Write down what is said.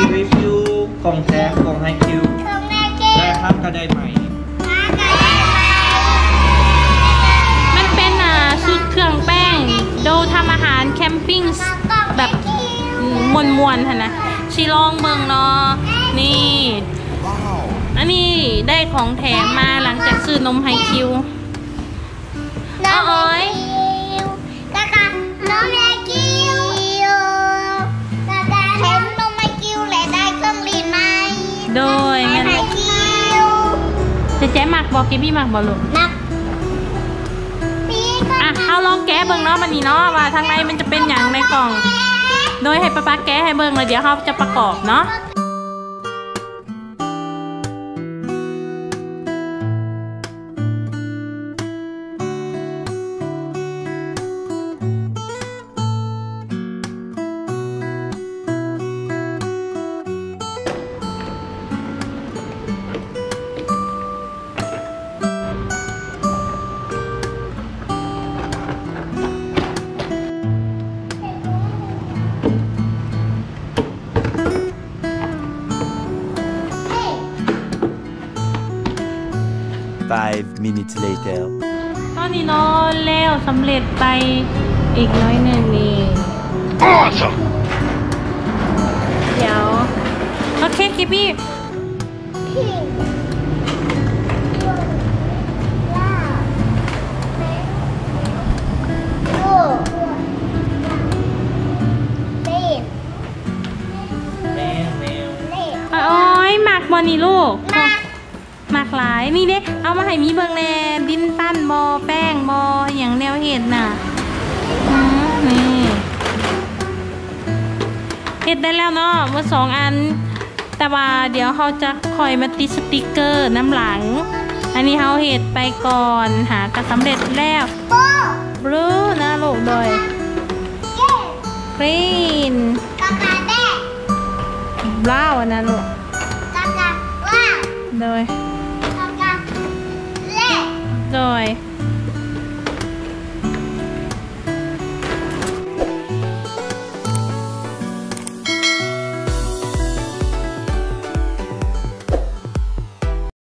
วันนี้เขาซีรีวิวกล่องแท้กล่องไฮคิวทำแม่เก่งได้ครับก็ได้ใหม่มากันได้ไหมมันเป็นอ่าชุดเครื่องแป้ง โดทำอาหารแคมปิ้งแบบมวนมวนๆค่ะนะชีลองเบิงเนาะนี่ อันนี้ได้ของแถมมาหลังจากซื้อนมไฮคิวน้องเอ กบอกกิบบี้มักบอกลูกนักปีก็อะเอาลองแกะเบิงเนาะมันนี่เนาะว่าทางในมันจะเป็นอย่างในกล่อง โดยให้ป้าป๊าแกะให้เบิงแล้วเดี๋ยวเขาจะประกอบเนาะ Five minutes later. ตอนนี้เนาะแล้วสำเร็จไปอีกน้อยหนึ่งนี่ Awesome! เดี๋ยวโอเคกิบบี้พี่ล่าแม่ลูกเล่นแมวแมวเล่นโอ้ยหมักบอนี่ลูกมา หมักหลายนี่เด้เอามาให้มีเบิงแน่ดินตั้นบอแป้งบออย่างแนวเห็ดน่ะอืมนี่เห็ดได้แล้วเนาะเมื่อสองอัน แต่ว่าเดี๋ยวเขาจะคอยมาติดสติกเกอร์น้ำหลัง อันนี้เขาเห็ดไปก่อนหากระสำเร็จแล้วโป้บลูนะลูกโดยเย่กรีนกากาแด้บราวน์นะลูกกา